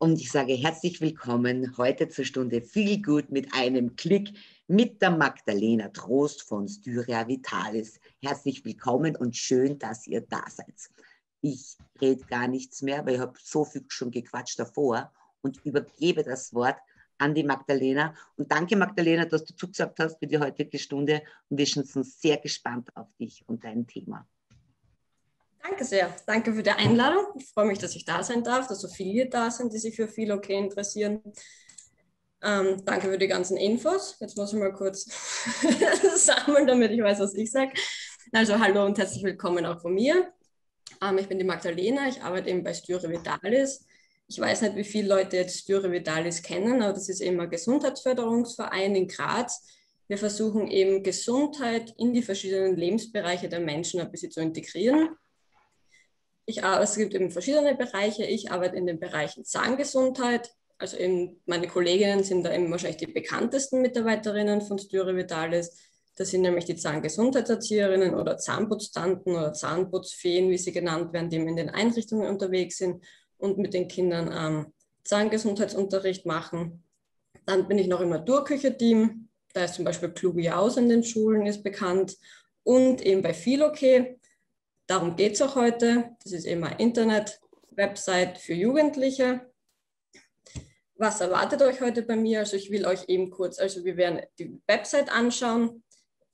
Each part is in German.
Und ich sage herzlich willkommen heute zur Stunde viel gut mit einem Klick mit der Magdalena Trost von Styria Vitalis. Herzlich willkommen und schön, dass ihr da seid. Ich rede gar nichts mehr, weil ich habe so viel schon gequatscht davor und übergebe das Wort an die Magdalena. Und danke, Magdalena, dass du zugesagt hast für die heutige Stunde. Und wir sind sehr gespannt auf dich und dein Thema. Danke sehr. Danke für die Einladung. Ich freue mich, dass ich da sein darf, dass so viele da sind, die sich für viel okay interessieren. Ähm, danke für die ganzen Infos. Jetzt muss ich mal kurz sammeln, damit ich weiß, was ich sage. Also hallo und herzlich willkommen auch von mir. Ähm, ich bin die Magdalena, ich arbeite eben bei Styre Vitalis. Ich weiß nicht, wie viele Leute jetzt Styre Vitalis kennen, aber das ist eben ein Gesundheitsförderungsverein in Graz. Wir versuchen eben Gesundheit in die verschiedenen Lebensbereiche der Menschen ein bisschen zu integrieren. Ich, es gibt eben verschiedene Bereiche. Ich arbeite in den Bereichen Zahngesundheit. Also eben meine Kolleginnen sind da eben wahrscheinlich die bekanntesten Mitarbeiterinnen von Styre Vitalis. Das sind nämlich die Zahngesundheitserzieherinnen oder Zahnputztanten oder Zahnputzfeen, wie sie genannt werden, die in den Einrichtungen unterwegs sind und mit den Kindern ähm, Zahngesundheitsunterricht machen. Dann bin ich noch im Naturküche-Team. Da ist zum Beispiel Kluge aus in den Schulen, ist bekannt. Und eben bei Philoke, Darum geht es auch heute. Das ist eben eine Internet-Website für Jugendliche. Was erwartet euch heute bei mir? Also ich will euch eben kurz, also wir werden die Website anschauen.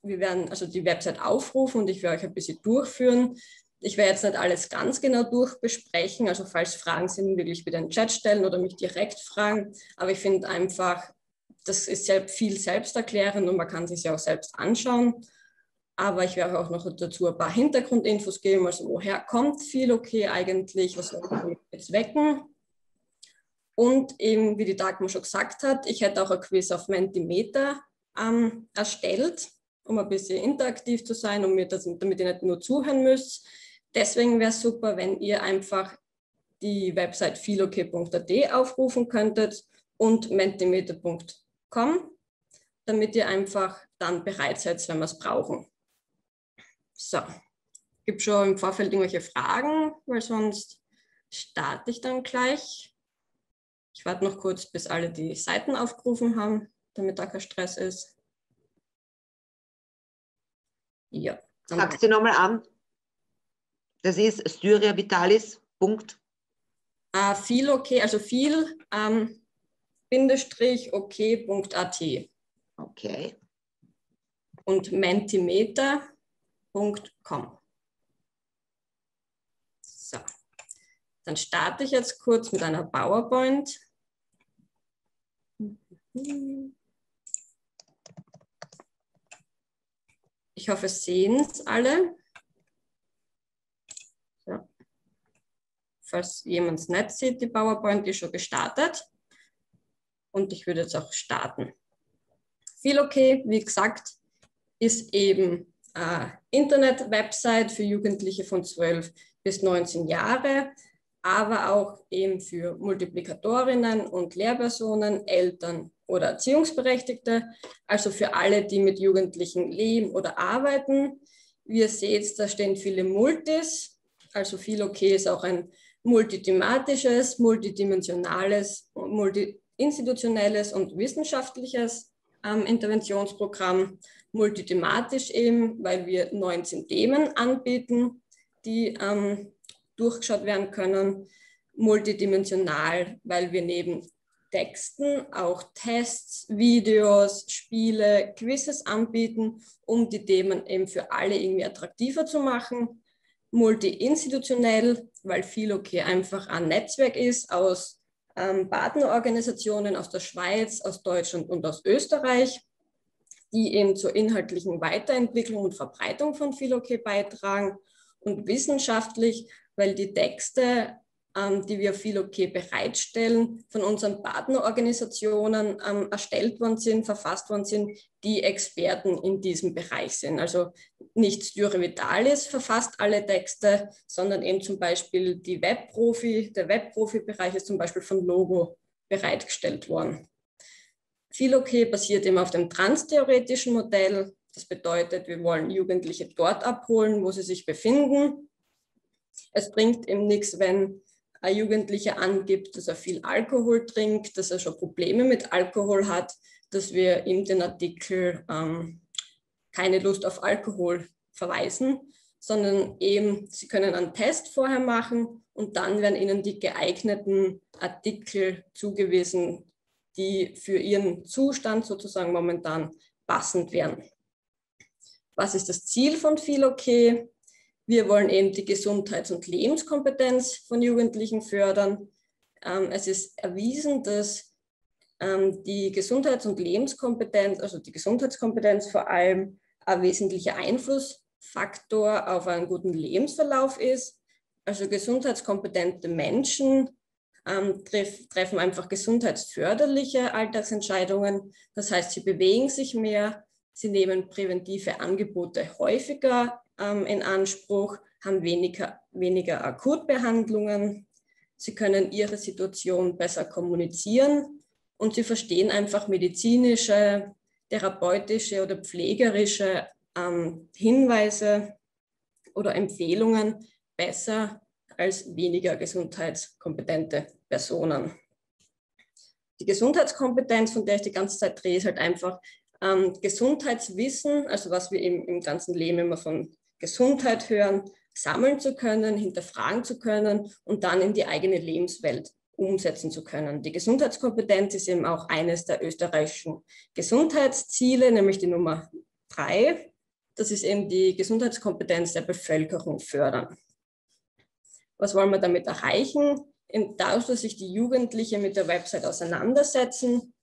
Wir werden also die Website aufrufen und ich werde euch ein bisschen durchführen. Ich werde jetzt nicht alles ganz genau durchbesprechen, also falls Fragen sind, wirklich wieder in den Chat stellen oder mich direkt fragen. Aber ich finde einfach, das ist viel selbsterklärend und man kann sich ja auch selbst anschauen. Aber ich werde auch noch dazu ein paar Hintergrundinfos geben, also woher kommt viel okay eigentlich, was soll ich jetzt wecken. Und eben, wie die Dagmar schon gesagt hat, ich hätte auch ein Quiz auf Mentimeter ähm, erstellt, um ein bisschen interaktiv zu sein, um mir das, damit ihr nicht nur zuhören müsst. Deswegen wäre es super, wenn ihr einfach die Website philoke.at aufrufen könntet und mentimeter.com, damit ihr einfach dann bereit seid, wenn wir es brauchen. So, gibt schon im Vorfeld irgendwelche Fragen, weil sonst starte ich dann gleich. Ich warte noch kurz, bis alle die Seiten aufgerufen haben, damit da kein Stress ist. Ja. Sagst du nochmal an? Das ist Styria Vitalis. Punkt. Uh, viel okay, also viel ähm, Bindestrich okay.at. Okay. Und Mentimeter www.ecom. So, dann starte ich jetzt kurz mit einer PowerPoint. Ich hoffe, sehen es alle. So. Falls jemand es nicht sieht, die PowerPoint ist schon gestartet. Und ich würde jetzt auch starten. Viel okay, wie gesagt, ist eben äh, Internet-Website für Jugendliche von 12 bis 19 Jahre, aber auch eben für Multiplikatorinnen und Lehrpersonen, Eltern oder Erziehungsberechtigte, also für alle, die mit Jugendlichen leben oder arbeiten. Wie ihr seht, da stehen viele Multis, also viel okay ist auch ein multithematisches, multidimensionales, multiinstitutionelles und wissenschaftliches ähm, Interventionsprogramm multithematisch eben, weil wir 19 Themen anbieten, die ähm, durchgeschaut werden können, multidimensional, weil wir neben Texten auch Tests, Videos, Spiele, Quizzes anbieten, um die Themen eben für alle irgendwie attraktiver zu machen. Multi-institutionell, weil Philoke einfach ein Netzwerk ist aus ähm, Partnerorganisationen aus der Schweiz, aus Deutschland und aus Österreich die eben zur inhaltlichen Weiterentwicklung und Verbreitung von Philoke beitragen und wissenschaftlich, weil die Texte, ähm, die wir Philoke bereitstellen, von unseren Partnerorganisationen ähm, erstellt worden sind, verfasst worden sind, die Experten in diesem Bereich sind. Also nicht Styre Vitalis verfasst alle Texte, sondern eben zum Beispiel die Webprofi, der Webprofi-Bereich ist zum Beispiel von Logo bereitgestellt worden. Philoke basiert eben auf dem transtheoretischen Modell. Das bedeutet, wir wollen Jugendliche dort abholen, wo sie sich befinden. Es bringt eben nichts, wenn ein Jugendlicher angibt, dass er viel Alkohol trinkt, dass er schon Probleme mit Alkohol hat, dass wir ihm den Artikel ähm, keine Lust auf Alkohol verweisen, sondern eben, Sie können einen Test vorher machen und dann werden Ihnen die geeigneten Artikel zugewiesen, die für Ihren Zustand sozusagen momentan passend wären. Was ist das Ziel von Philokay? Wir wollen eben die Gesundheits- und Lebenskompetenz von Jugendlichen fördern. Ähm, es ist erwiesen, dass ähm, die Gesundheits- und Lebenskompetenz, also die Gesundheitskompetenz vor allem ein wesentlicher Einflussfaktor auf einen guten Lebensverlauf ist. Also gesundheitskompetente Menschen ähm, treff, treffen einfach gesundheitsförderliche Alltagsentscheidungen. Das heißt, sie bewegen sich mehr, sie nehmen präventive Angebote häufiger ähm, in Anspruch, haben weniger, weniger Akutbehandlungen, sie können ihre Situation besser kommunizieren und sie verstehen einfach medizinische, therapeutische oder pflegerische ähm, Hinweise oder Empfehlungen besser als weniger gesundheitskompetente Personen. Die Gesundheitskompetenz, von der ich die ganze Zeit drehe, ist halt einfach ähm, Gesundheitswissen, also was wir eben im ganzen Leben immer von Gesundheit hören, sammeln zu können, hinterfragen zu können und dann in die eigene Lebenswelt umsetzen zu können. Die Gesundheitskompetenz ist eben auch eines der österreichischen Gesundheitsziele, nämlich die Nummer drei. Das ist eben die Gesundheitskompetenz der Bevölkerung fördern. Was wollen wir damit erreichen? Dadurch, dass sich die Jugendlichen mit der Website auseinandersetzen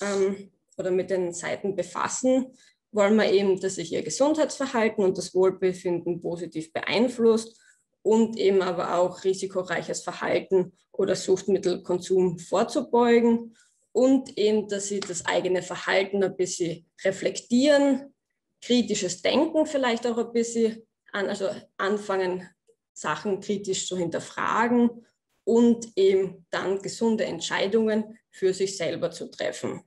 ähm, oder mit den Seiten befassen, wollen wir eben, dass sich ihr Gesundheitsverhalten und das Wohlbefinden positiv beeinflusst und eben aber auch risikoreiches Verhalten oder Suchtmittelkonsum vorzubeugen und eben, dass sie das eigene Verhalten ein bisschen reflektieren, kritisches Denken vielleicht auch ein bisschen an, also anfangen, Sachen kritisch zu hinterfragen und eben dann gesunde Entscheidungen für sich selber zu treffen.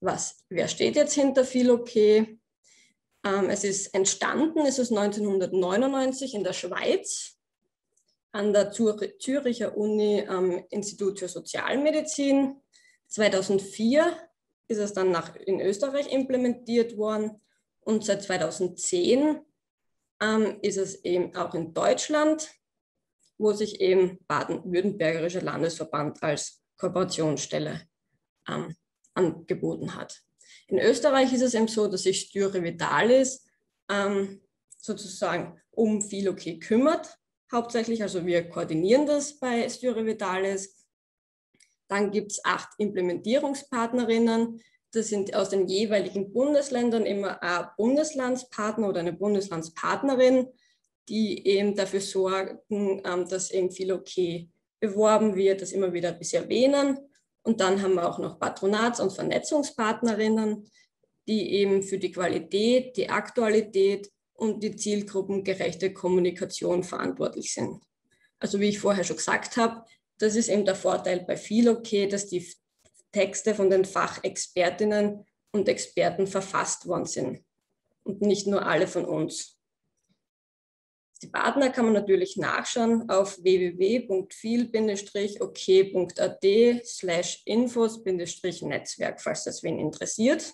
Was, wer steht jetzt hinter Philokay? Ähm, es ist entstanden, es ist 1999 in der Schweiz an der Züricher Uni am Institut für Sozialmedizin. 2004 ist es dann nach, in Österreich implementiert worden und seit 2010 ähm, ist es eben auch in Deutschland, wo sich eben Baden-Württembergischer Landesverband als Kooperationsstelle ähm, angeboten hat. In Österreich ist es eben so, dass sich Styre Vitalis ähm, sozusagen um Philoke kümmert, hauptsächlich. Also wir koordinieren das bei Styre Vitalis. Dann gibt es acht Implementierungspartnerinnen, das sind aus den jeweiligen Bundesländern immer ein Bundeslandspartner oder eine Bundeslandspartnerin, die eben dafür sorgen, ähm, dass eben viel okay beworben wird, das immer wieder ein bisschen erwähnen. Und dann haben wir auch noch Patronats- und Vernetzungspartnerinnen, die eben für die Qualität, die Aktualität und die zielgruppengerechte Kommunikation verantwortlich sind. Also wie ich vorher schon gesagt habe, das ist eben der Vorteil bei viel okay, dass die Texte von den Fachexpertinnen und Experten verfasst worden sind und nicht nur alle von uns. Die Partner kann man natürlich nachschauen auf www.viel-ok.at slash infos-netzwerk, falls das wen interessiert.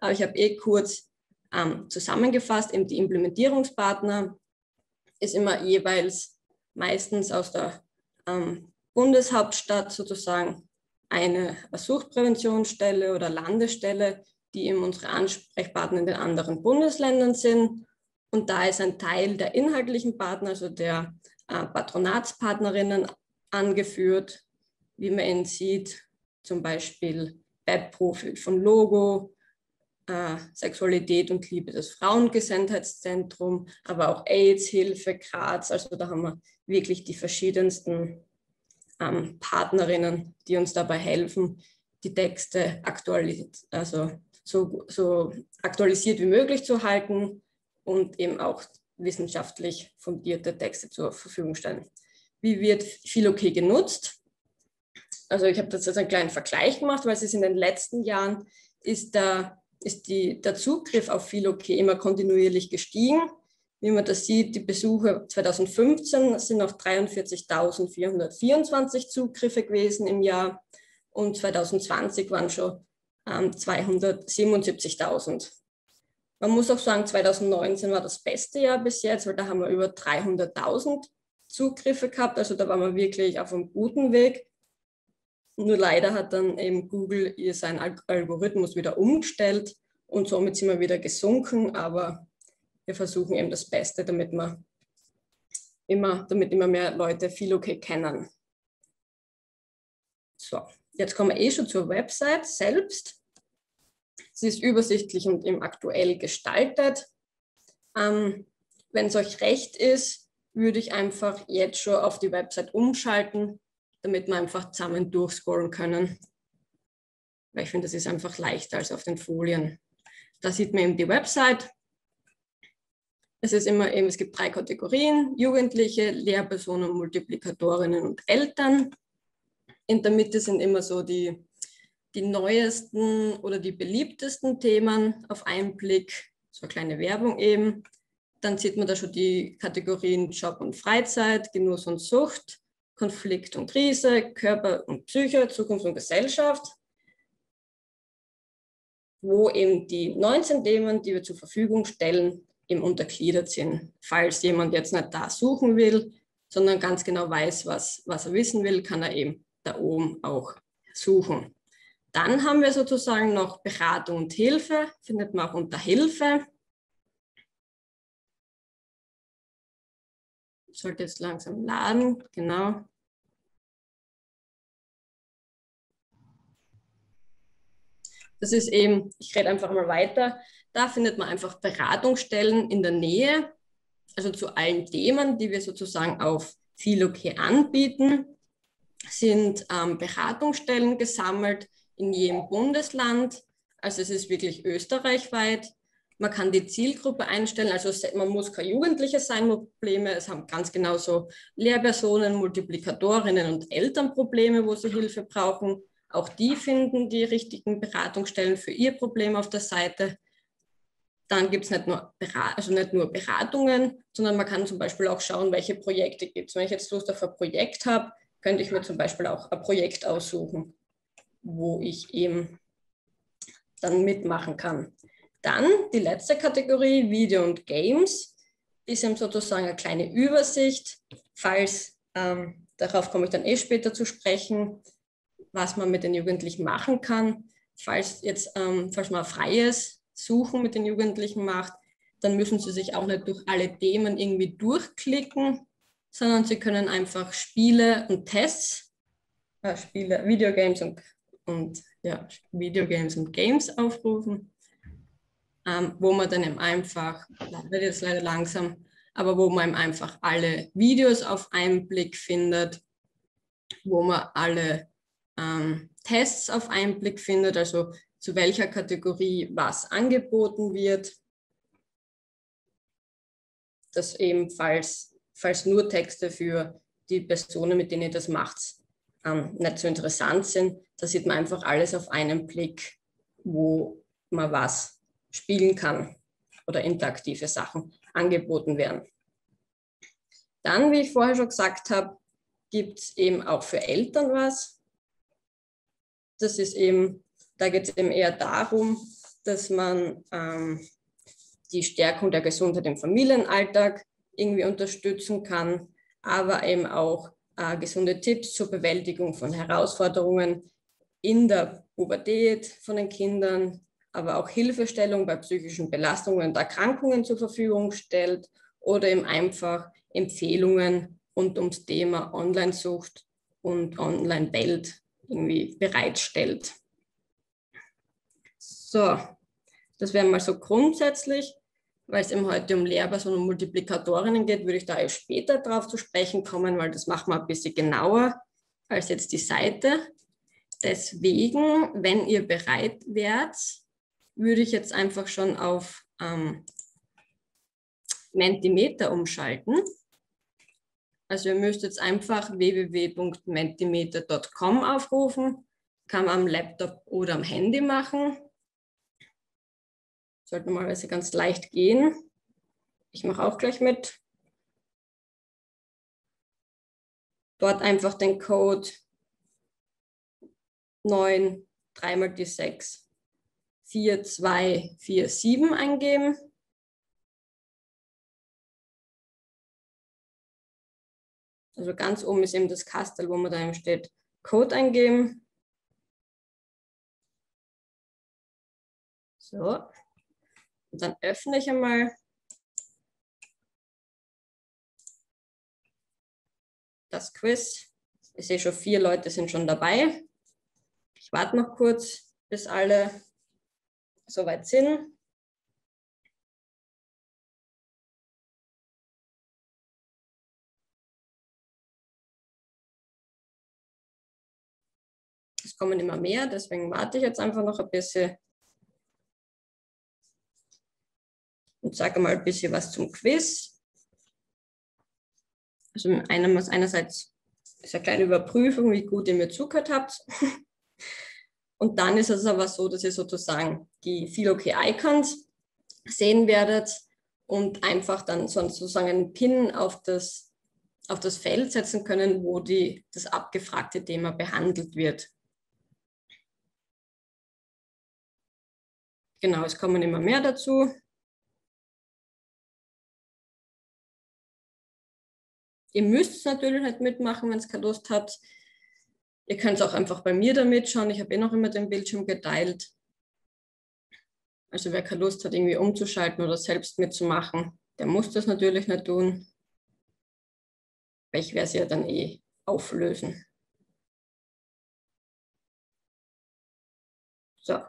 Aber ich habe eh kurz ähm, zusammengefasst, eben die Implementierungspartner ist immer jeweils meistens aus der ähm, Bundeshauptstadt sozusagen eine Suchtpräventionsstelle oder Landesstelle, die eben unsere Ansprechpartner in den anderen Bundesländern sind. Und da ist ein Teil der inhaltlichen Partner, also der äh, Patronatspartnerinnen, angeführt, wie man ihn sieht, zum Beispiel Webprofil von Logo, äh, Sexualität und Liebe des Frauengesundheitszentrum, aber auch AIDS-Hilfe Graz. Also da haben wir wirklich die verschiedensten ähm, Partnerinnen, die uns dabei helfen, die Texte aktualisiert, also so, so aktualisiert wie möglich zu halten und eben auch wissenschaftlich fundierte Texte zur Verfügung stellen. Wie wird Philokey genutzt? Also ich habe jetzt einen kleinen Vergleich gemacht, weil es ist in den letzten Jahren ist, der, ist die, der Zugriff auf Philokey immer kontinuierlich gestiegen. Wie man das sieht, die Besuche 2015 sind noch 43.424 Zugriffe gewesen im Jahr und 2020 waren schon ähm, 277.000. Man muss auch sagen, 2019 war das beste Jahr bis jetzt, weil da haben wir über 300.000 Zugriffe gehabt. Also da waren wir wirklich auf einem guten Weg. Nur leider hat dann eben Google ihr seinen Algorithmus wieder umgestellt und somit sind wir wieder gesunken. Aber wir versuchen eben das Beste, damit wir immer, damit immer mehr Leute viel okay kennen. So, jetzt kommen wir eh schon zur Website selbst. Sie ist übersichtlich und eben aktuell gestaltet. Ähm, Wenn es euch recht ist, würde ich einfach jetzt schon auf die Website umschalten, damit wir einfach zusammen durchscrollen können. Weil ich finde, das ist einfach leichter als auf den Folien. Da sieht man eben die Website. Es ist immer eben, es gibt drei Kategorien: Jugendliche, Lehrpersonen, Multiplikatorinnen und Eltern. In der Mitte sind immer so die die neuesten oder die beliebtesten Themen auf einen Blick, so eine kleine Werbung eben. Dann sieht man da schon die Kategorien Job und Freizeit, Genuss und Sucht, Konflikt und Krise, Körper und Psyche, Zukunft und Gesellschaft, wo eben die 19 Themen, die wir zur Verfügung stellen, eben untergliedert sind. Falls jemand jetzt nicht da suchen will, sondern ganz genau weiß, was, was er wissen will, kann er eben da oben auch suchen. Dann haben wir sozusagen noch Beratung und Hilfe, findet man auch unter Hilfe. Sollte jetzt langsam laden, genau. Das ist eben, ich rede einfach mal weiter, da findet man einfach Beratungsstellen in der Nähe, also zu allen Themen, die wir sozusagen auf Philoke anbieten, sind ähm, Beratungsstellen gesammelt, in jedem Bundesland. Also es ist wirklich österreichweit. Man kann die Zielgruppe einstellen, also man muss kein Jugendlicher sein Probleme. Es haben ganz genauso Lehrpersonen, Multiplikatorinnen und Eltern Probleme, wo sie Hilfe brauchen. Auch die finden die richtigen Beratungsstellen für ihr Problem auf der Seite. Dann gibt es nicht, nur also nicht nur Beratungen, sondern man kann zum Beispiel auch schauen, welche Projekte gibt es. Wenn ich jetzt Lust auf ein Projekt habe, könnte ich mir zum Beispiel auch ein Projekt aussuchen wo ich eben dann mitmachen kann. Dann die letzte Kategorie, Video und Games, ist eben sozusagen eine kleine Übersicht, falls, ähm, darauf komme ich dann eh später zu sprechen, was man mit den Jugendlichen machen kann. Falls jetzt, ähm, falls man freies Suchen mit den Jugendlichen macht, dann müssen sie sich auch nicht durch alle Themen irgendwie durchklicken, sondern sie können einfach Spiele und Tests, äh, Spiele, Videogames und und ja, Videogames und Games aufrufen, ähm, wo man dann eben einfach, wird jetzt leider langsam, aber wo man eben einfach alle Videos auf einen Blick findet, wo man alle ähm, Tests auf einen Blick findet, also zu welcher Kategorie was angeboten wird. Das ebenfalls, falls nur Texte für die Personen, mit denen ihr das macht, ähm, nicht so interessant sind. Da sieht man einfach alles auf einen Blick, wo man was spielen kann oder interaktive Sachen angeboten werden. Dann, wie ich vorher schon gesagt habe, gibt es eben auch für Eltern was. Das ist eben, da geht es eben eher darum, dass man ähm, die Stärkung der Gesundheit im Familienalltag irgendwie unterstützen kann, aber eben auch äh, gesunde Tipps zur Bewältigung von Herausforderungen in der Pubertät von den Kindern, aber auch Hilfestellung bei psychischen Belastungen und Erkrankungen zur Verfügung stellt oder eben einfach Empfehlungen rund ums Thema Online-Sucht und Online-Welt irgendwie bereitstellt. So, das wäre mal so grundsätzlich weil es eben heute um Lehrpersonen und Multiplikatorinnen geht, würde ich da später drauf zu sprechen kommen, weil das machen wir ein bisschen genauer als jetzt die Seite. Deswegen, wenn ihr bereit wärt, würde ich jetzt einfach schon auf ähm, Mentimeter umschalten. Also ihr müsst jetzt einfach www.mentimeter.com aufrufen, kann man am Laptop oder am Handy machen sollte normalerweise ganz leicht gehen. ich mache auch gleich mit. Dort einfach den Code 9, 3 mal die 6, 4, 2, 4, 7 eingeben. Also ganz oben ist eben das Kastel, wo man da eben steht, Code eingeben. So. Und dann öffne ich einmal das Quiz. Ich sehe schon, vier Leute sind schon dabei. Ich warte noch kurz, bis alle soweit sind. Es kommen immer mehr, deswegen warte ich jetzt einfach noch ein bisschen. Und sage mal ein bisschen was zum Quiz. Also einerseits ist eine kleine Überprüfung, wie gut ihr mir zugehört habt. Und dann ist es aber so, dass ihr sozusagen die Philo-Icons sehen werdet und einfach dann sozusagen einen Pin auf das, auf das Feld setzen können, wo die, das abgefragte Thema behandelt wird. Genau, es kommen immer mehr dazu. Ihr müsst natürlich nicht mitmachen, wenn es keine Lust hat. Ihr könnt es auch einfach bei mir da mitschauen. Ich habe eh noch immer den Bildschirm geteilt. Also wer keine Lust hat, irgendwie umzuschalten oder selbst mitzumachen, der muss das natürlich nicht tun. Ich werde es ja dann eh auflösen. So,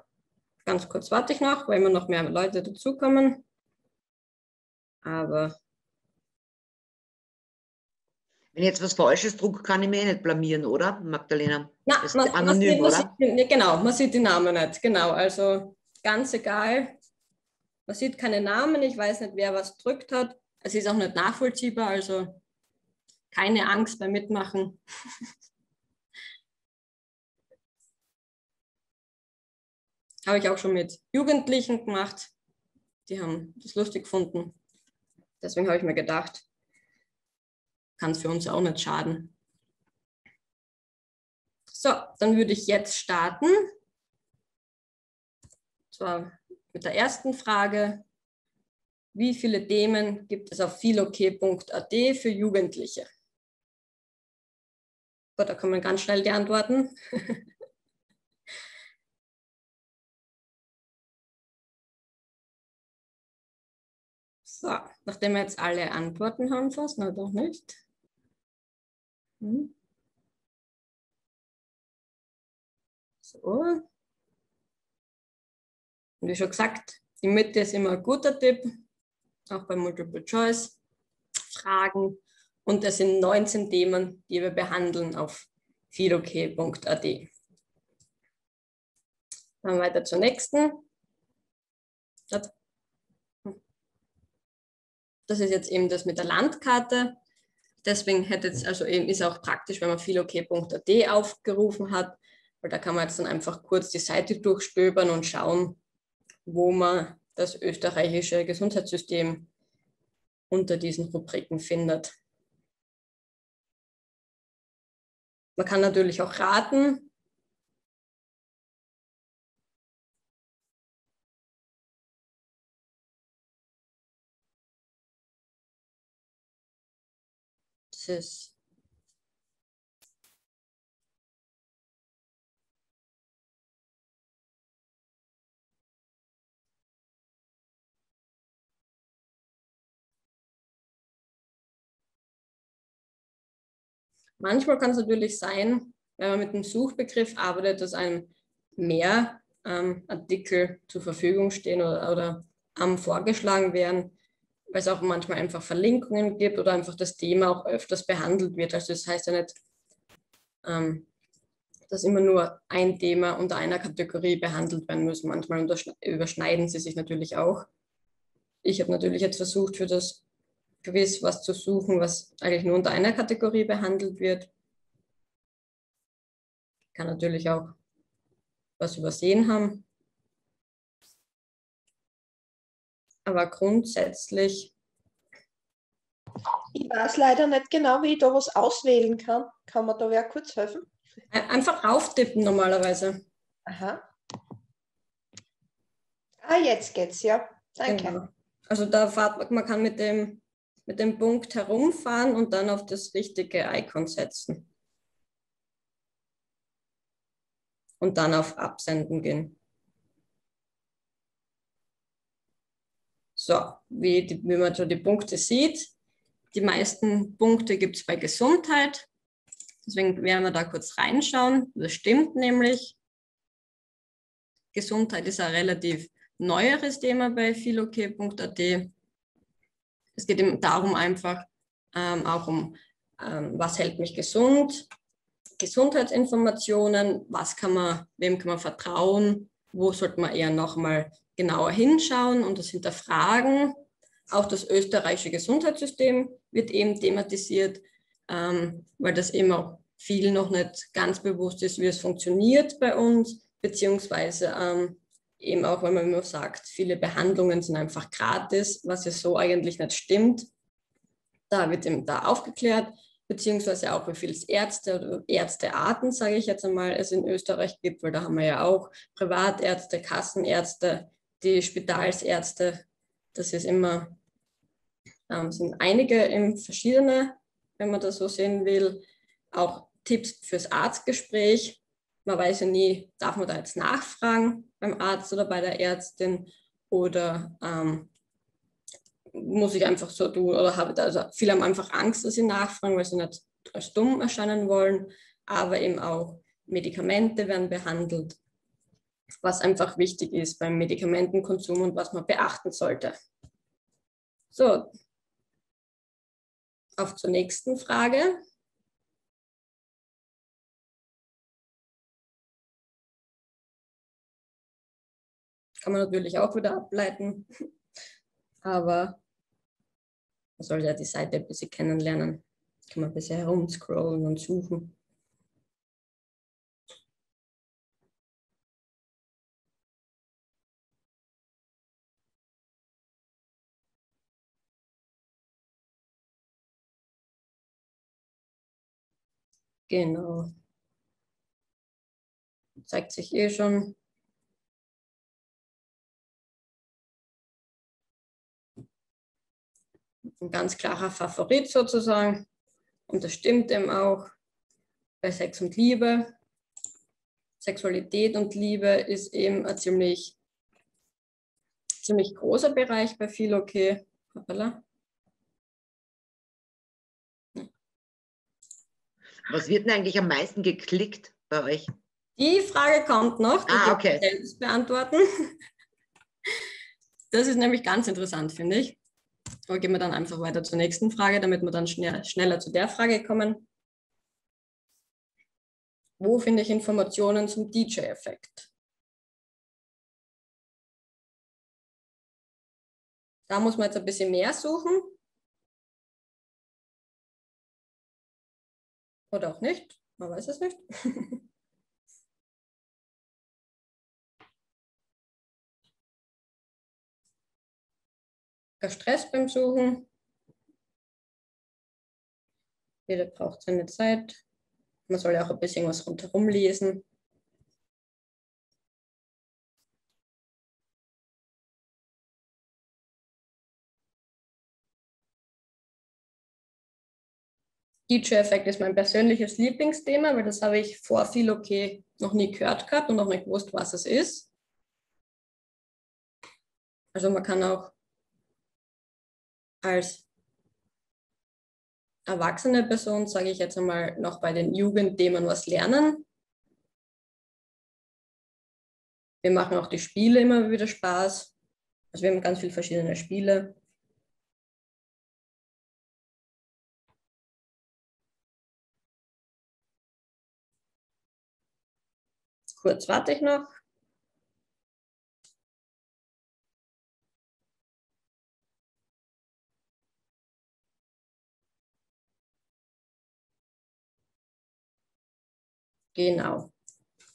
ganz kurz warte ich noch, weil immer noch mehr Leute dazukommen. Aber wenn ich jetzt was Falsches drucke, kann ich mich eh nicht blamieren, oder, Magdalena? Na, das ist man, anonym, man sieht, oder? Sieht, genau, man sieht die Namen nicht. Genau, also ganz egal. Man sieht keine Namen, ich weiß nicht, wer was drückt hat. Es ist auch nicht nachvollziehbar, also keine Angst beim Mitmachen. Habe ich auch schon mit Jugendlichen gemacht. Die haben das lustig gefunden. Deswegen habe ich mir gedacht, kann es für uns auch nicht schaden. So, dann würde ich jetzt starten. Und zwar mit der ersten Frage. Wie viele Themen gibt es auf philok.at für Jugendliche? Gut, da kommen ganz schnell die Antworten. so, nachdem wir jetzt alle Antworten haben, fast, na doch nicht. Hm. So. Und wie schon gesagt, die Mitte ist immer ein guter Tipp, auch bei Multiple Choice, Fragen. Und es sind 19 Themen, die wir behandeln auf fidoke.at. Dann weiter zur nächsten. Das ist jetzt eben das mit der Landkarte. Deswegen hätte es, also eben ist auch praktisch, wenn man philok.at aufgerufen hat, weil da kann man jetzt dann einfach kurz die Seite durchstöbern und schauen, wo man das österreichische Gesundheitssystem unter diesen Rubriken findet. Man kann natürlich auch raten. Ist Manchmal kann es natürlich sein, wenn man mit einem Suchbegriff arbeitet, dass einem mehr ähm, Artikel zur Verfügung stehen oder, oder ähm, vorgeschlagen werden, weil es auch manchmal einfach Verlinkungen gibt oder einfach das Thema auch öfters behandelt wird. Also das heißt ja nicht, ähm, dass immer nur ein Thema unter einer Kategorie behandelt werden muss. Manchmal überschneiden sie sich natürlich auch. Ich habe natürlich jetzt versucht, für das gewiss was zu suchen, was eigentlich nur unter einer Kategorie behandelt wird. Kann natürlich auch was übersehen haben. Aber grundsätzlich Ich weiß leider nicht genau, wie ich da was auswählen kann. Kann man da wer kurz helfen? Einfach auftippen normalerweise. Aha. Ah, jetzt geht's, ja. Danke. Genau. Also da fahrt man kann mit dem, mit dem Punkt herumfahren und dann auf das richtige Icon setzen. Und dann auf Absenden gehen. So, wie, die, wie man so die Punkte sieht, die meisten Punkte gibt es bei Gesundheit. Deswegen werden wir da kurz reinschauen. Das stimmt nämlich. Gesundheit ist ein relativ neueres Thema bei philok.at. Es geht eben darum einfach ähm, auch um, ähm, was hält mich gesund, Gesundheitsinformationen, was kann man, wem kann man vertrauen, wo sollte man eher nochmal genauer hinschauen und das hinterfragen. Auch das österreichische Gesundheitssystem wird eben thematisiert, ähm, weil das auch viel noch nicht ganz bewusst ist, wie es funktioniert bei uns, beziehungsweise ähm, eben auch, weil man immer sagt, viele Behandlungen sind einfach gratis, was ja so eigentlich nicht stimmt. Da wird eben da aufgeklärt, beziehungsweise auch, wie viele Ärzte oder Ärztearten, sage ich jetzt einmal, es in Österreich gibt, weil da haben wir ja auch Privatärzte, Kassenärzte, die Spitalsärzte. Das ist immer, ähm, sind einige im verschiedene, wenn man das so sehen will. Auch Tipps fürs Arztgespräch, man weiß ja nie, darf man da jetzt nachfragen beim Arzt oder bei der Ärztin oder ähm, muss ich einfach so tun oder habe da, also viele haben einfach Angst, dass sie nachfragen, weil sie nicht als dumm erscheinen wollen, aber eben auch Medikamente werden behandelt, was einfach wichtig ist beim Medikamentenkonsum und was man beachten sollte. So, auf zur nächsten Frage. kann man natürlich auch wieder ableiten. Aber man soll ja die Seite ein bisschen kennenlernen. Kann man ein bisschen herumscrollen und suchen. Genau. Zeigt sich eh schon. ein ganz klarer Favorit sozusagen. Und das stimmt eben auch bei Sex und Liebe. Sexualität und Liebe ist eben ein ziemlich, ziemlich großer Bereich bei viel okay. Hoppala. Was wird denn eigentlich am meisten geklickt bei euch? Die Frage kommt noch, die ah, okay. selbst beantworten. Das ist nämlich ganz interessant, finde ich. Aber gehen wir dann einfach weiter zur nächsten Frage, damit wir dann schnell, schneller zu der Frage kommen. Wo finde ich Informationen zum DJ-Effekt? Da muss man jetzt ein bisschen mehr suchen. Oder auch nicht, man weiß es nicht. Stress beim Suchen. Jeder braucht seine Zeit. Man soll ja auch ein bisschen was rundherum lesen. DJ-Effekt ist mein persönliches Lieblingsthema, weil das habe ich vor viel okay noch nie gehört gehabt und noch nicht gewusst, was es ist. Also man kann auch als erwachsene Person, sage ich jetzt einmal, noch bei den Jugendthemen was lernen. Wir machen auch die Spiele immer wieder Spaß. Also wir haben ganz viele verschiedene Spiele. Kurz warte ich noch. Genau.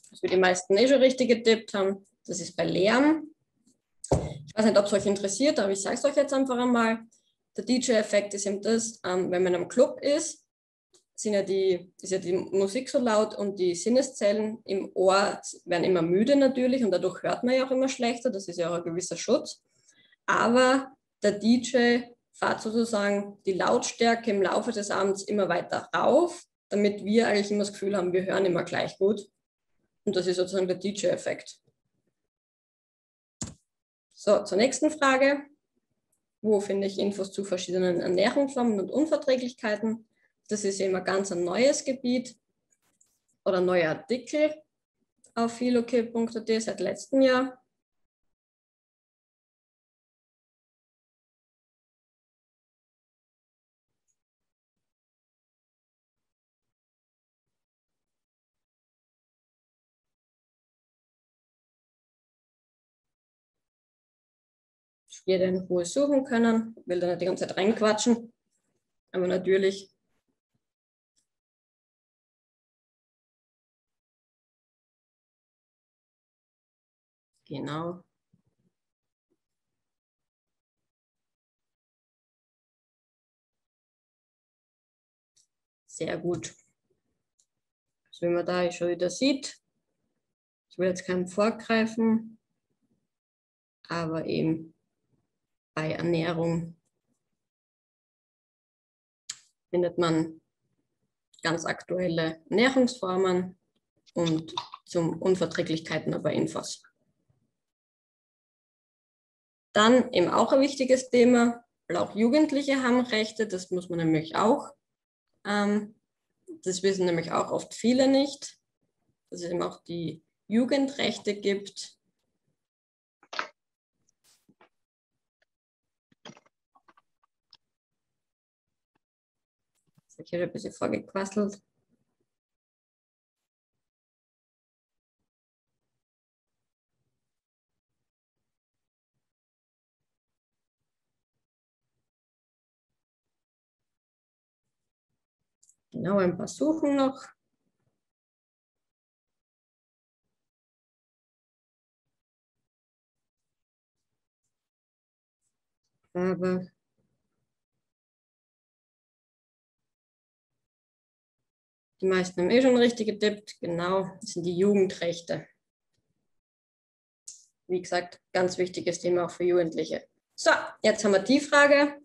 Was wir die meisten eh schon richtig getippt haben, das ist bei Lärm. Ich weiß nicht, ob es euch interessiert, aber ich sage es euch jetzt einfach einmal. der DJ-Effekt ist eben das, ähm, wenn man einem Club ist, sind ja die, ist ja die Musik so laut und die Sinneszellen im Ohr werden immer müde natürlich und dadurch hört man ja auch immer schlechter, das ist ja auch ein gewisser Schutz. Aber der DJ fährt sozusagen die Lautstärke im Laufe des Abends immer weiter rauf, damit wir eigentlich immer das Gefühl haben, wir hören immer gleich gut. Und das ist sozusagen der DJ-Effekt. So, zur nächsten Frage. Wo finde ich Infos zu verschiedenen Ernährungsformen und Unverträglichkeiten? Das ist immer ganz ein neues Gebiet oder neuer Artikel auf philoke.at seit letztem Jahr. jeder in Ruhe suchen können. Will da nicht die ganze Zeit reinquatschen. Aber natürlich Genau. Sehr gut. Also wie man da schon wieder sieht, ich will jetzt keinen vorgreifen, aber eben bei Ernährung findet man ganz aktuelle Ernährungsformen und zum Unverträglichkeiten aber Infos. Dann eben auch ein wichtiges Thema, weil auch Jugendliche haben Rechte, das muss man nämlich auch. Ähm, das wissen nämlich auch oft viele nicht, dass es eben auch die Jugendrechte gibt habe hier ein bisschen vorgequasselt. Genau, ein paar Suchen noch. Aber Die meisten haben eh schon richtig getippt. Genau, das sind die Jugendrechte. Wie gesagt, ganz wichtiges Thema auch für Jugendliche. So, jetzt haben wir die Frage.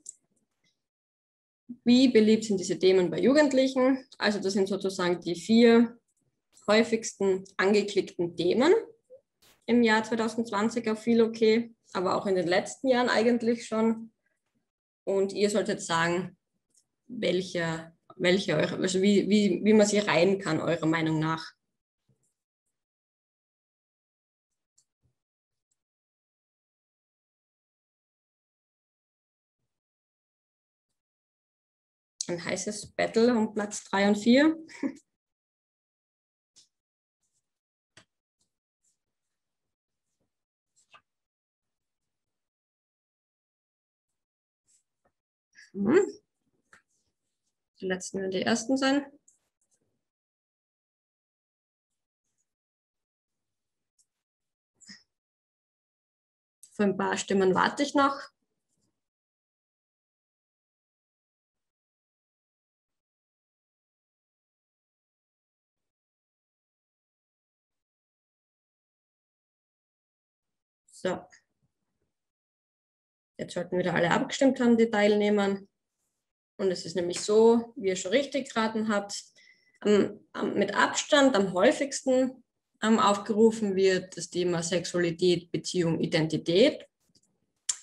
Wie beliebt sind diese Themen bei Jugendlichen? Also das sind sozusagen die vier häufigsten angeklickten Themen im Jahr 2020 auf viel okay, aber auch in den letzten Jahren eigentlich schon. Und ihr solltet sagen, welcher welche eure, also wie, wie, wie man sie reihen kann, eurer Meinung nach? Ein heißes Battle um Platz 3 und 4. Hm. Die letzten werden die ersten sein. Für ein paar Stimmen warte ich noch. So. Jetzt sollten wieder alle abgestimmt haben, die Teilnehmer. Und es ist nämlich so, wie ihr schon richtig geraten habt, am, am, mit Abstand am häufigsten ähm, aufgerufen wird das Thema Sexualität, Beziehung, Identität.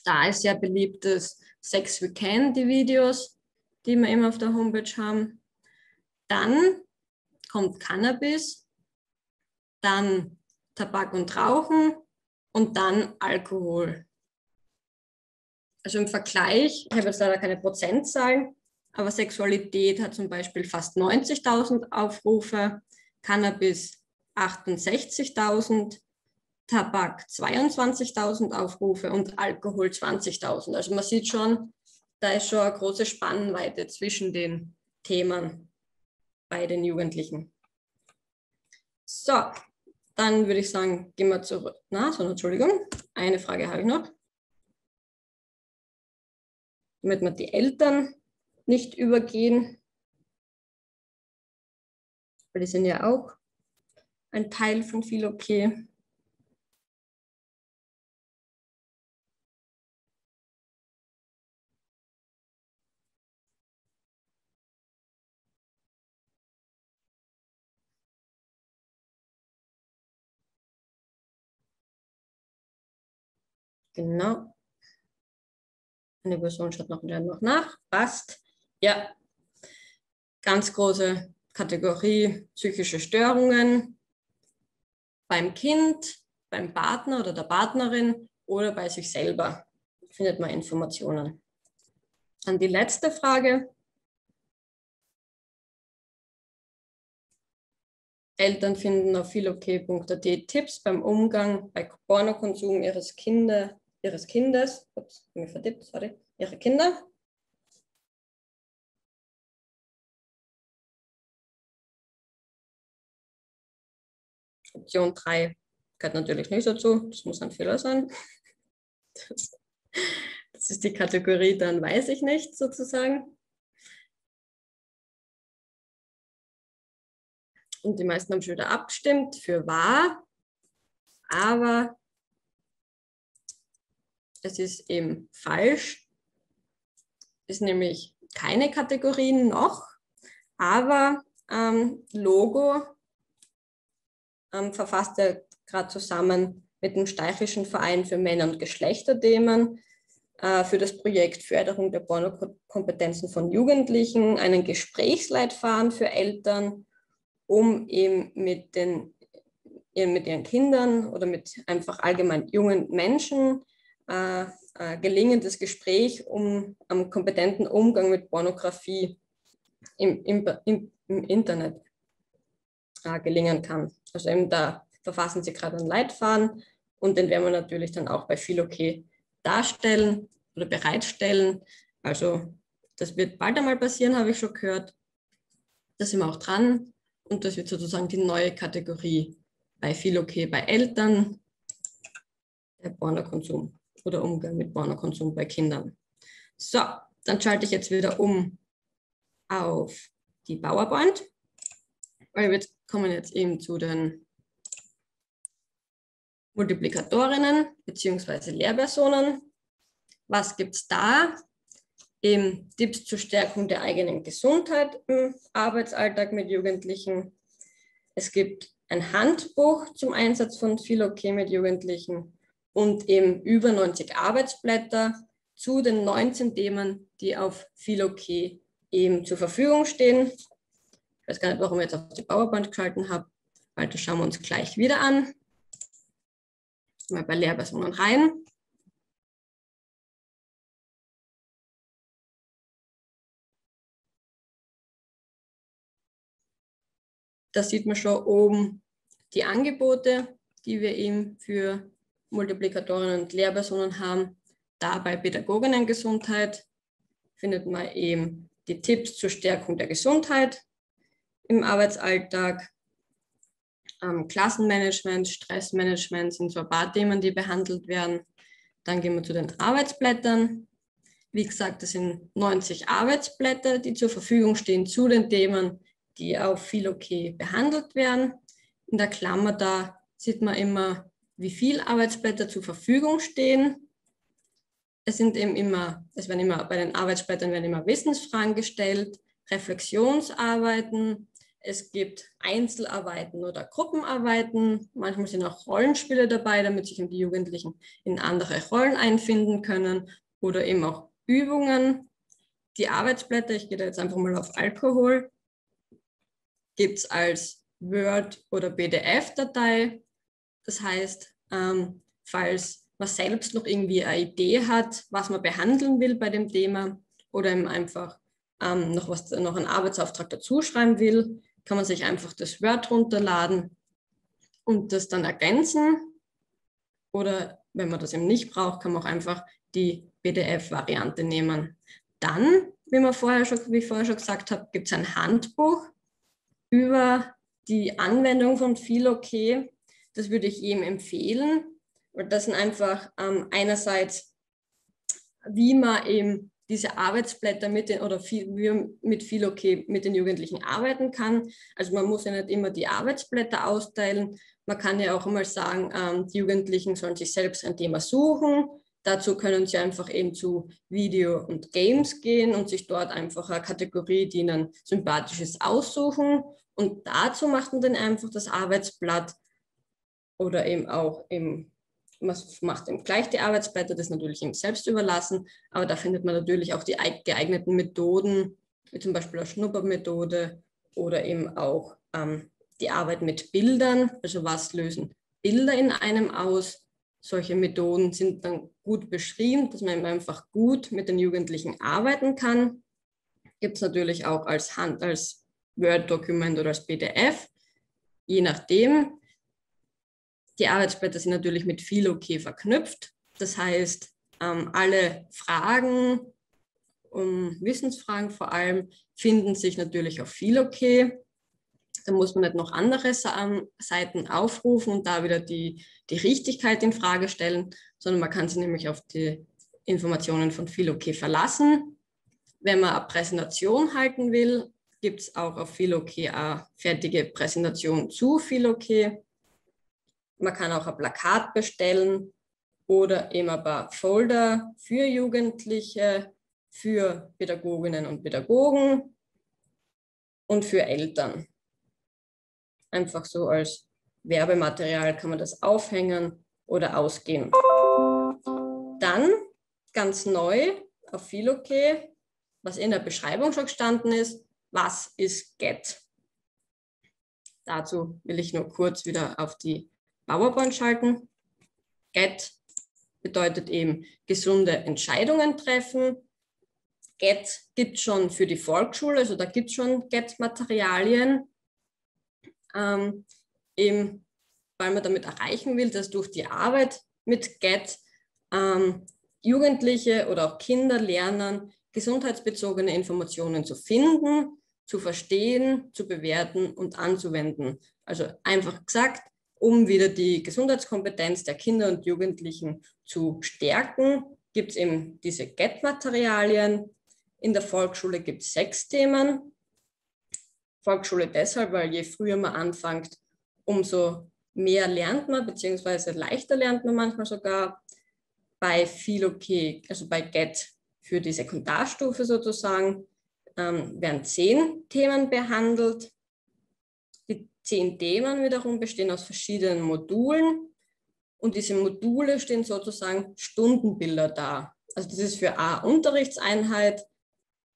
Da ist ja beliebtes Sex We Can, die Videos, die wir immer auf der Homepage haben. Dann kommt Cannabis, dann Tabak und Rauchen und dann Alkohol. Also im Vergleich, ich habe jetzt leider keine Prozentzahlen, aber Sexualität hat zum Beispiel fast 90.000 Aufrufe, Cannabis 68.000, Tabak 22.000 Aufrufe und Alkohol 20.000. Also man sieht schon, da ist schon eine große Spannweite zwischen den Themen bei den Jugendlichen. So, dann würde ich sagen, gehen wir zurück. Na, so, Entschuldigung, eine Frage habe ich noch. damit wir die Eltern nicht übergehen, weil die sind ja auch ein Teil von viel okay. Genau. Eine Person schaut noch, noch nach. Passt. Ja. Ganz große Kategorie psychische Störungen beim Kind, beim Partner oder der Partnerin oder bei sich selber findet man Informationen. Dann die letzte Frage. Eltern finden auf vielok.at Tipps beim Umgang bei Pornokonsum ihres Kindes ihres Kindes, ups, mir verdippt, sorry, ihre Kinder. Option 3 gehört natürlich nicht dazu, das muss ein Fehler sein. Das, das ist die Kategorie, dann weiß ich nicht sozusagen. Und die meisten haben schon wieder abgestimmt für wahr, aber es ist eben falsch. Ist nämlich keine Kategorien noch, aber ähm, Logo ähm, verfasst er gerade zusammen mit dem Steichischen Verein für Männer- und Geschlechterthemen äh, für das Projekt Förderung der Pornokompetenzen von Jugendlichen, einen Gesprächsleitfaden für Eltern, um eben mit, den, mit ihren Kindern oder mit einfach allgemein jungen Menschen äh, äh, gelingendes Gespräch um am kompetenten Umgang mit Pornografie im, im, im, im Internet äh, gelingen kann. Also eben da verfassen sie gerade einen Leitfaden und den werden wir natürlich dann auch bei Philokay darstellen oder bereitstellen. Also das wird bald einmal passieren, habe ich schon gehört. Da sind wir auch dran und das wird sozusagen die neue Kategorie bei Philokay bei Eltern, der Pornokonsum oder Umgang mit Pornokonsum bei Kindern. So, dann schalte ich jetzt wieder um auf die PowerPoint. Weil wir kommen jetzt eben zu den Multiplikatorinnen bzw. Lehrpersonen. Was gibt es da? Eben Tipps zur Stärkung der eigenen Gesundheit im Arbeitsalltag mit Jugendlichen. Es gibt ein Handbuch zum Einsatz von Philokay mit Jugendlichen und eben über 90 Arbeitsblätter zu den 19 Themen, die auf Philokay eben zur Verfügung stehen. Ich weiß gar nicht, warum ich jetzt auf die PowerPoint geschalten habe, weil das schauen wir uns gleich wieder an. Mal bei Lehrpersonen rein. Da sieht man schon oben die Angebote, die wir eben für Multiplikatorinnen und Lehrpersonen haben. Da bei Pädagoginnengesundheit findet man eben die Tipps zur Stärkung der Gesundheit im Arbeitsalltag. Ähm, Klassenmanagement, Stressmanagement sind so ein paar Themen, die behandelt werden. Dann gehen wir zu den Arbeitsblättern. Wie gesagt, das sind 90 Arbeitsblätter, die zur Verfügung stehen zu den Themen, die auf Philokay behandelt werden. In der Klammer da sieht man immer wie viel Arbeitsblätter zur Verfügung stehen. Es sind eben immer, es werden immer, bei den Arbeitsblättern werden immer Wissensfragen gestellt, Reflexionsarbeiten, es gibt Einzelarbeiten oder Gruppenarbeiten. Manchmal sind auch Rollenspiele dabei, damit sich die Jugendlichen in andere Rollen einfinden können oder eben auch Übungen. Die Arbeitsblätter, ich gehe da jetzt einfach mal auf Alkohol, gibt es als Word- oder PDF-Datei. Das heißt, ähm, falls man selbst noch irgendwie eine Idee hat, was man behandeln will bei dem Thema oder eben einfach ähm, noch, was, noch einen Arbeitsauftrag dazu schreiben will, kann man sich einfach das Word runterladen und das dann ergänzen. Oder wenn man das eben nicht braucht, kann man auch einfach die PDF-Variante nehmen. Dann, wie, man vorher schon, wie ich vorher schon gesagt habe, gibt es ein Handbuch über die Anwendung von Philokay das würde ich ihm empfehlen. Und das sind einfach ähm, einerseits, wie man eben diese Arbeitsblätter mit den oder viel, mit viel okay mit den Jugendlichen arbeiten kann. Also man muss ja nicht immer die Arbeitsblätter austeilen. Man kann ja auch einmal sagen, ähm, die Jugendlichen sollen sich selbst ein Thema suchen. Dazu können sie einfach eben zu Video und Games gehen und sich dort einfach eine Kategorie, die ihnen sympathisch ist, aussuchen. Und dazu macht man dann einfach das Arbeitsblatt oder eben auch im man macht ihm gleich die Arbeitsblätter, das natürlich ihm selbst überlassen, aber da findet man natürlich auch die geeigneten Methoden, wie zum Beispiel eine Schnuppermethode oder eben auch ähm, die Arbeit mit Bildern, also was lösen Bilder in einem aus. Solche Methoden sind dann gut beschrieben, dass man einfach gut mit den Jugendlichen arbeiten kann. Gibt es natürlich auch als Hand, als Word-Dokument oder als PDF, je nachdem. Die Arbeitsblätter sind natürlich mit Philo-K verknüpft. Das heißt, ähm, alle Fragen, um Wissensfragen vor allem, finden sich natürlich auf Philo-K. Da muss man nicht noch andere Seiten aufrufen und da wieder die, die Richtigkeit in Frage stellen, sondern man kann sich nämlich auf die Informationen von Philo-K verlassen. Wenn man eine Präsentation halten will, gibt es auch auf Philo-K eine fertige Präsentation zu Philo-K. Man kann auch ein Plakat bestellen oder eben ein paar Folder für Jugendliche, für Pädagoginnen und Pädagogen und für Eltern. Einfach so als Werbematerial kann man das aufhängen oder ausgeben. Dann ganz neu auf Philoke, was in der Beschreibung schon gestanden ist, was ist GET? Dazu will ich nur kurz wieder auf die PowerPoint schalten. Get bedeutet eben gesunde Entscheidungen treffen. Get gibt es schon für die Volksschule, also da gibt es schon Get-Materialien. Ähm, weil man damit erreichen will, dass durch die Arbeit mit Get ähm, Jugendliche oder auch Kinder lernen, gesundheitsbezogene Informationen zu finden, zu verstehen, zu bewerten und anzuwenden. Also einfach gesagt, um wieder die Gesundheitskompetenz der Kinder und Jugendlichen zu stärken, gibt es eben diese GET-Materialien. In der Volksschule gibt es sechs Themen. Volksschule deshalb, weil je früher man anfängt, umso mehr lernt man, beziehungsweise leichter lernt man manchmal sogar. Bei Philo-K, also bei GET für die Sekundarstufe sozusagen, ähm, werden zehn Themen behandelt zehn Themen wiederum bestehen aus verschiedenen Modulen und diese Module stehen sozusagen Stundenbilder da. Also das ist für eine Unterrichtseinheit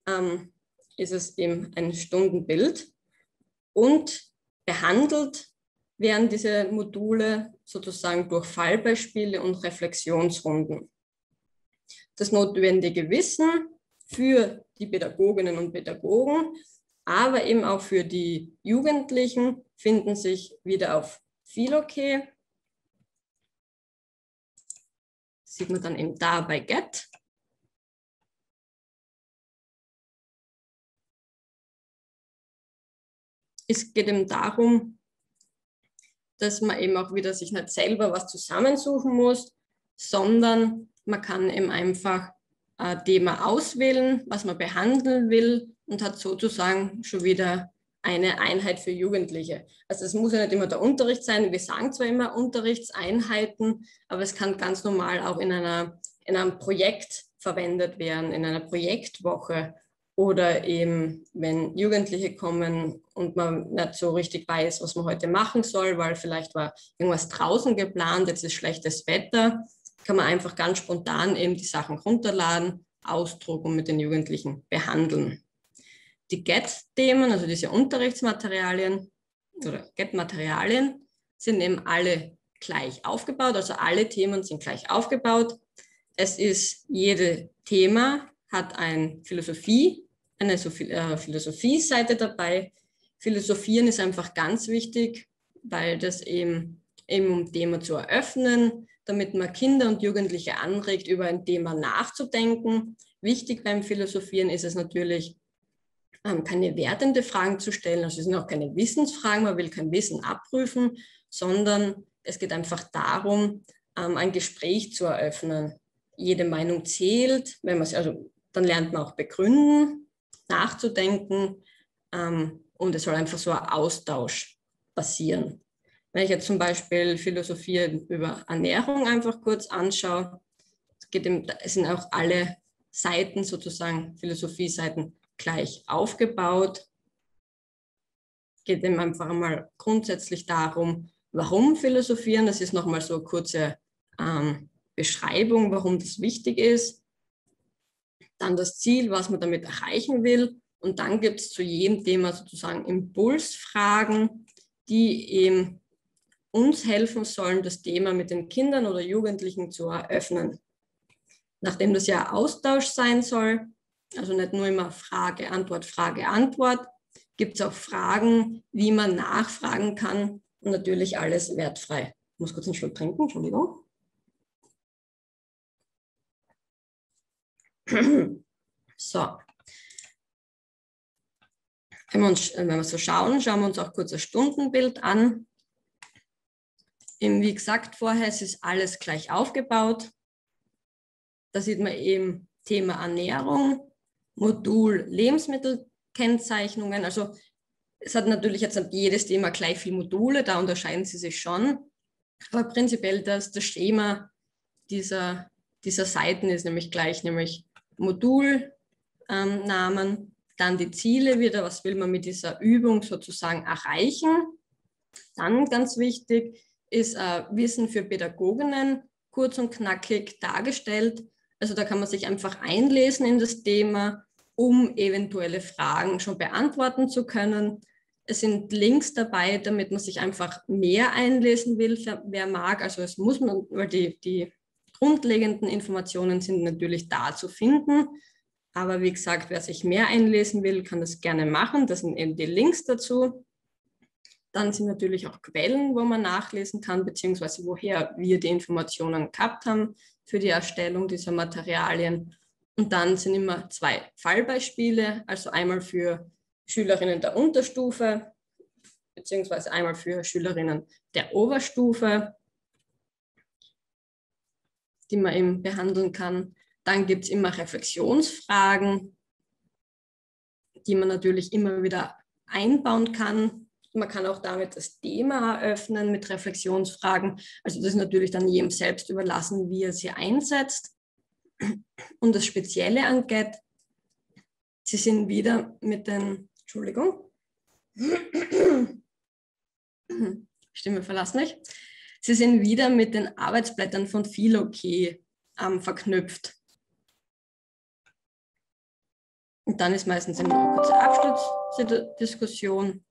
ähm, ist es eben ein Stundenbild und behandelt werden diese Module sozusagen durch Fallbeispiele und Reflexionsrunden. Das notwendige Wissen für die Pädagoginnen und Pädagogen aber eben auch für die Jugendlichen finden sich wieder auf Philoke. Sieht man dann eben da bei Get. Es geht eben darum, dass man eben auch wieder sich nicht selber was zusammensuchen muss, sondern man kann eben einfach ein Thema auswählen, was man behandeln will und hat sozusagen schon wieder eine Einheit für Jugendliche. Also es muss ja nicht immer der Unterricht sein. Wir sagen zwar immer Unterrichtseinheiten, aber es kann ganz normal auch in, einer, in einem Projekt verwendet werden, in einer Projektwoche oder eben, wenn Jugendliche kommen und man nicht so richtig weiß, was man heute machen soll, weil vielleicht war irgendwas draußen geplant, jetzt ist schlechtes Wetter, kann man einfach ganz spontan eben die Sachen runterladen, ausdrucken und mit den Jugendlichen behandeln die GET-Themen, also diese Unterrichtsmaterialien oder GET-Materialien, sind eben alle gleich aufgebaut, also alle Themen sind gleich aufgebaut. Es ist, jede Thema hat ein Philosophie, eine äh, Philosophie-Seite dabei. Philosophieren ist einfach ganz wichtig, weil das eben, eben um Thema zu eröffnen, damit man Kinder und Jugendliche anregt, über ein Thema nachzudenken. Wichtig beim Philosophieren ist es natürlich, keine wertende Fragen zu stellen. Also es sind auch keine Wissensfragen, man will kein Wissen abprüfen, sondern es geht einfach darum, ähm, ein Gespräch zu eröffnen. Jede Meinung zählt, wenn man also dann lernt man auch begründen, nachzudenken ähm, und es soll einfach so ein Austausch passieren. Wenn ich jetzt zum Beispiel Philosophie über Ernährung einfach kurz anschaue, es, geht im, es sind auch alle Seiten sozusagen, Philosophie-Seiten gleich aufgebaut. Geht eben einfach mal grundsätzlich darum, warum philosophieren. Das ist nochmal so eine kurze ähm, Beschreibung, warum das wichtig ist. Dann das Ziel, was man damit erreichen will. Und dann gibt es zu jedem Thema sozusagen Impulsfragen, die eben uns helfen sollen, das Thema mit den Kindern oder Jugendlichen zu eröffnen. Nachdem das ja Austausch sein soll, also nicht nur immer Frage, Antwort, Frage, Antwort, gibt es auch Fragen, wie man nachfragen kann und natürlich alles wertfrei. Ich muss kurz einen Schluck trinken, Entschuldigung. So. Wenn wir, uns, wenn wir so schauen, schauen wir uns auch kurz das Stundenbild an. Eben wie gesagt vorher, es ist alles gleich aufgebaut. Da sieht man eben Thema Ernährung, Modul Lebensmittelkennzeichnungen. Also es hat natürlich jetzt jedes Thema gleich viele Module, da unterscheiden sie sich schon. Aber prinzipiell das, das Schema dieser, dieser Seiten ist nämlich gleich, nämlich Modulnamen, ähm, dann die Ziele wieder, was will man mit dieser Übung sozusagen erreichen. Dann ganz wichtig, ist äh, Wissen für Pädagoginnen kurz und knackig dargestellt. Also da kann man sich einfach einlesen in das Thema, um eventuelle Fragen schon beantworten zu können. Es sind Links dabei, damit man sich einfach mehr einlesen will, wer mag. Also es muss man, weil die, die grundlegenden Informationen sind natürlich da zu finden. Aber wie gesagt, wer sich mehr einlesen will, kann das gerne machen. Das sind eben die Links dazu. Dann sind natürlich auch Quellen, wo man nachlesen kann, beziehungsweise woher wir die Informationen gehabt haben für die Erstellung dieser Materialien. Und dann sind immer zwei Fallbeispiele, also einmal für Schülerinnen der Unterstufe, beziehungsweise einmal für Schülerinnen der Oberstufe, die man eben behandeln kann. Dann gibt es immer Reflexionsfragen, die man natürlich immer wieder einbauen kann, man kann auch damit das Thema eröffnen mit Reflexionsfragen. Also das ist natürlich dann jedem selbst überlassen, wie er sie einsetzt. Und das Spezielle an GET, Sie sind wieder mit den, Entschuldigung, Stimme verlass mich. Sie sind wieder mit den Arbeitsblättern von Philokey ähm, verknüpft. Und dann ist meistens immer eine kurze Abschlussdiskussion.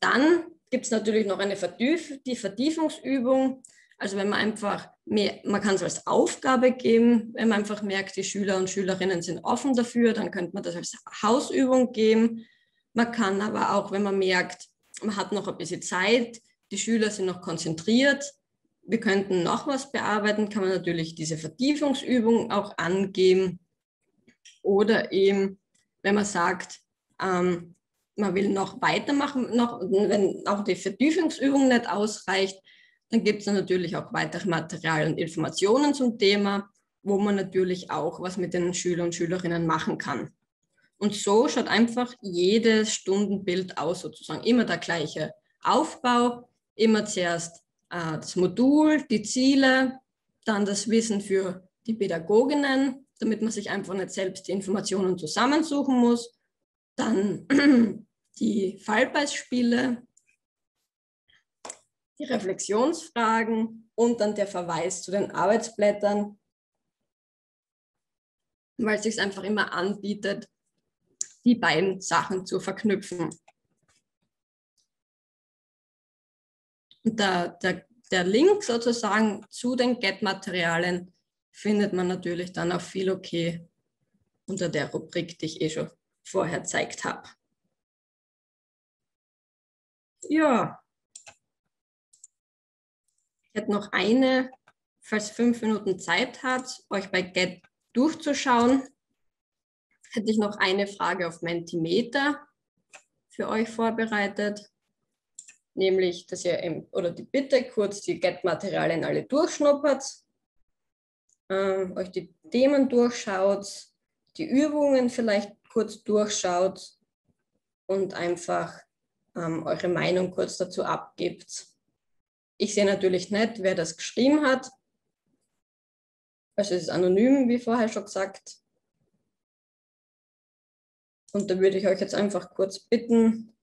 Dann gibt es natürlich noch eine Vertief die Vertiefungsübung. Also wenn man einfach mehr, man kann es als Aufgabe geben, wenn man einfach merkt, die Schüler und Schülerinnen sind offen dafür, dann könnte man das als Hausübung geben. Man kann aber auch, wenn man merkt, man hat noch ein bisschen Zeit, die Schüler sind noch konzentriert, wir könnten noch was bearbeiten, kann man natürlich diese Vertiefungsübung auch angeben. Oder eben, wenn man sagt, ähm, man will noch weitermachen, noch, wenn auch die Vertiefungsübung nicht ausreicht, dann gibt es natürlich auch weitere Material und Informationen zum Thema, wo man natürlich auch was mit den Schülern und Schülerinnen machen kann. Und so schaut einfach jedes Stundenbild aus, sozusagen immer der gleiche Aufbau, immer zuerst äh, das Modul, die Ziele, dann das Wissen für die Pädagoginnen, damit man sich einfach nicht selbst die Informationen zusammensuchen muss, dann die Fallbeispiele, die Reflexionsfragen und dann der Verweis zu den Arbeitsblättern, weil es sich einfach immer anbietet, die beiden Sachen zu verknüpfen. Und der, der, Link sozusagen zu den Get-Materialien findet man natürlich dann auf Philokey unter der Rubrik, die ich eh schon vorher gezeigt habe. Ja. Ich hätte noch eine, falls fünf Minuten Zeit hat, euch bei Get durchzuschauen, hätte ich noch eine Frage auf Mentimeter für euch vorbereitet, nämlich, dass ihr, oder die Bitte, kurz die Get-Materialien alle durchschnuppert, äh, euch die Themen durchschaut, die Übungen vielleicht kurz durchschaut und einfach ähm, eure Meinung kurz dazu abgibt. Ich sehe natürlich nicht, wer das geschrieben hat. Also es ist anonym, wie vorher schon gesagt. Und da würde ich euch jetzt einfach kurz bitten,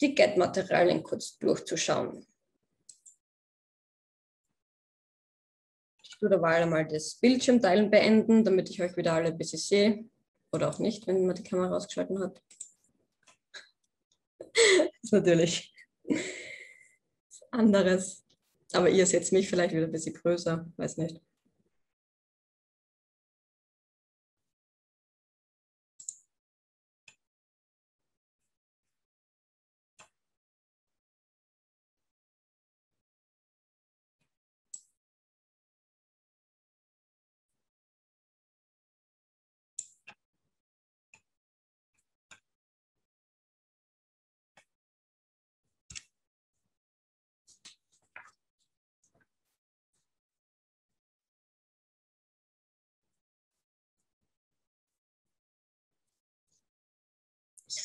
die Get-Materialien kurz durchzuschauen. Ich tue derweil einmal das Bildschirmteilen beenden, damit ich euch wieder alle ein bisschen sehe. Oder auch nicht, wenn man die Kamera ausgeschalten hat. Das ist natürlich anderes. Aber ihr seht mich vielleicht wieder ein bisschen größer, weiß nicht.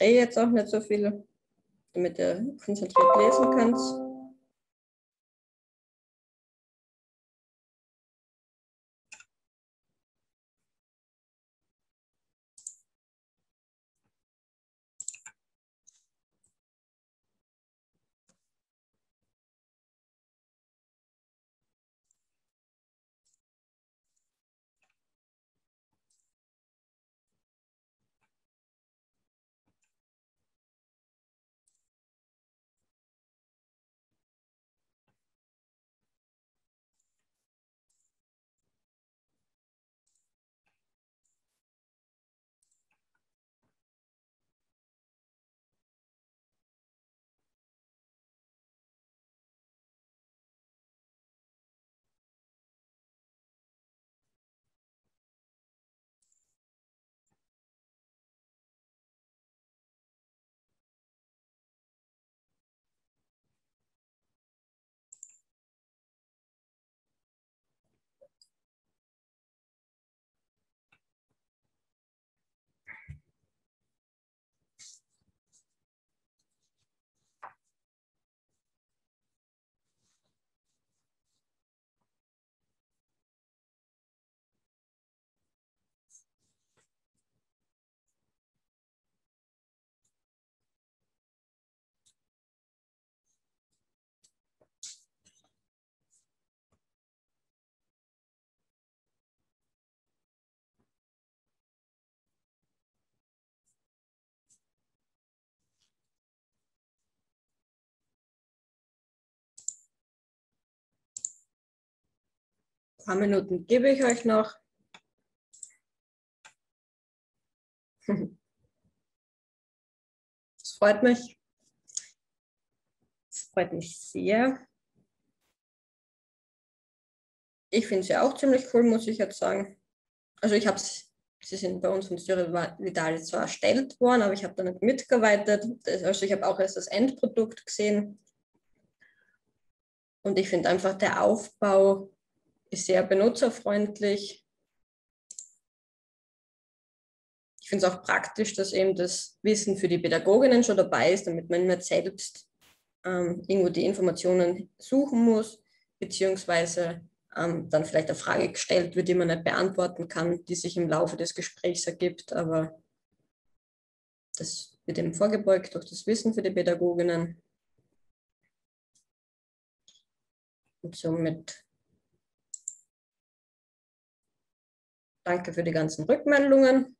Rede jetzt auch nicht so viel, damit ihr konzentriert lesen könnt. Paar Minuten gebe ich euch noch. Das freut mich. Das freut mich sehr. Ich finde sie auch ziemlich cool, muss ich jetzt sagen. Also ich habe sie sind bei uns von Styria Vitale zwar erstellt worden, aber ich habe da nicht mitgearbeitet. Also ich habe auch erst das Endprodukt gesehen. Und ich finde einfach der Aufbau ist sehr benutzerfreundlich. Ich finde es auch praktisch, dass eben das Wissen für die Pädagoginnen schon dabei ist, damit man nicht selbst ähm, irgendwo die Informationen suchen muss, beziehungsweise ähm, dann vielleicht eine Frage gestellt wird, die man nicht beantworten kann, die sich im Laufe des Gesprächs ergibt. Aber das wird eben vorgebeugt durch das Wissen für die Pädagoginnen. Und somit danke für die ganzen Rückmeldungen.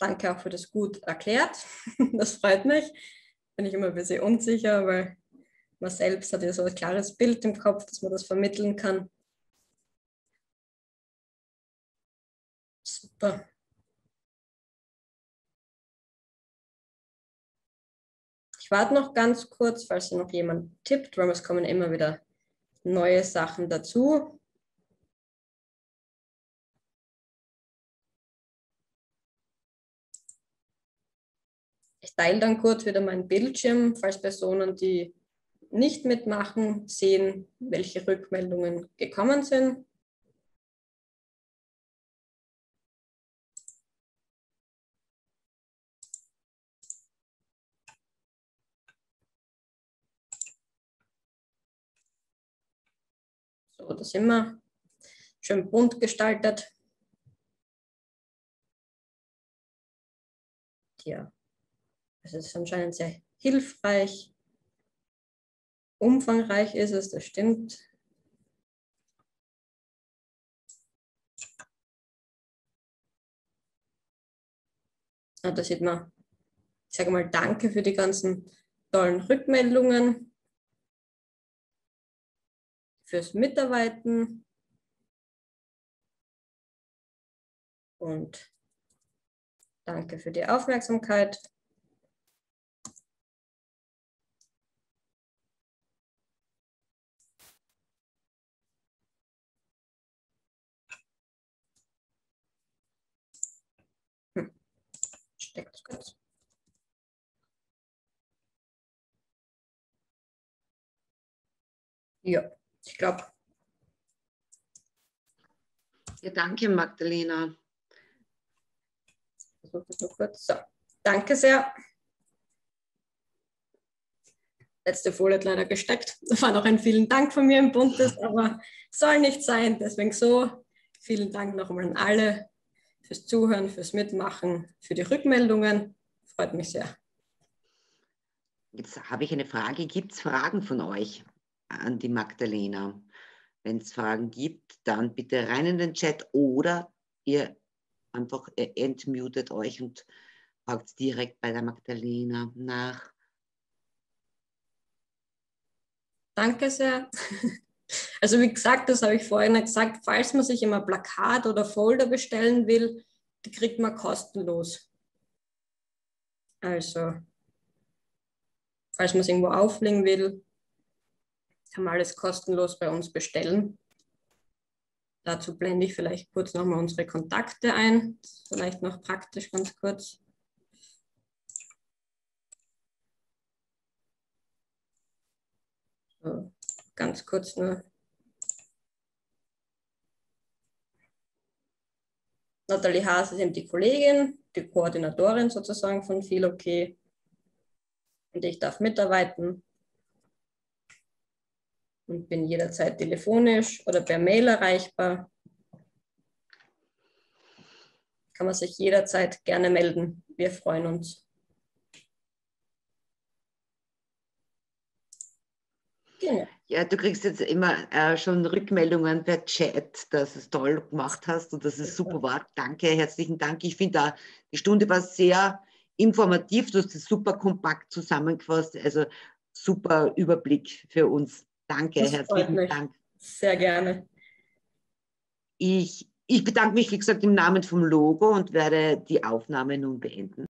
Danke auch für das gut erklärt. Das freut mich. Bin ich immer ein bisschen unsicher, weil man selbst hat ja so ein klares Bild im Kopf, dass man das vermitteln kann. Super. Ich warte noch ganz kurz, falls noch jemand tippt, weil es kommen immer wieder neue Sachen dazu. Ich teile dann kurz wieder meinen Bildschirm, falls Personen, die nicht mitmachen, sehen, welche Rückmeldungen gekommen sind. So, das immer schön bunt gestaltet. Ja, es ist anscheinend sehr hilfreich. Umfangreich ist es, das stimmt. Ah, da sieht man, ich sage mal, danke für die ganzen tollen Rückmeldungen, fürs Mitarbeiten und danke für die Aufmerksamkeit. steckt kurz. Ja, ich glaube. Ja, danke, Magdalena. Versuche kurz. So, danke sehr. Letzte Folie hat leider gesteckt. Da war noch ein vielen Dank von mir im Buntes, aber soll nicht sein. Deswegen so. Vielen Dank nochmal an alle fürs Zuhören, fürs Mitmachen, für die Rückmeldungen. Freut mich sehr. Jetzt habe ich eine Frage. Gibt es Fragen von euch an die Magdalena? Wenn es Fragen gibt, dann bitte rein in den Chat oder ihr einfach entmutet euch und fragt direkt bei der Magdalena nach. Danke sehr. Also wie gesagt, das habe ich vorhin gesagt, falls man sich immer Plakat oder Folder bestellen will, die kriegt man kostenlos. Also, falls man es irgendwo auflegen will, kann man alles kostenlos bei uns bestellen. Dazu blende ich vielleicht kurz nochmal unsere Kontakte ein. Vielleicht noch praktisch ganz kurz. So ganz kurz nur. Nathalie Haas ist eben die Kollegin, die Koordinatorin sozusagen von FILOK. Und ich darf mitarbeiten und bin jederzeit telefonisch oder per Mail erreichbar. Kann man sich jederzeit gerne melden. Wir freuen uns. Genau. Ja, du kriegst jetzt immer äh, schon Rückmeldungen per Chat, dass du es toll gemacht hast und dass es super war. Danke, herzlichen Dank. Ich finde, die Stunde war sehr informativ. Du hast es super kompakt zusammengefasst. Also super Überblick für uns. Danke, das herzlichen Dank. Sehr gerne. Ich, ich bedanke mich, wie gesagt, im Namen vom Logo und werde die Aufnahme nun beenden.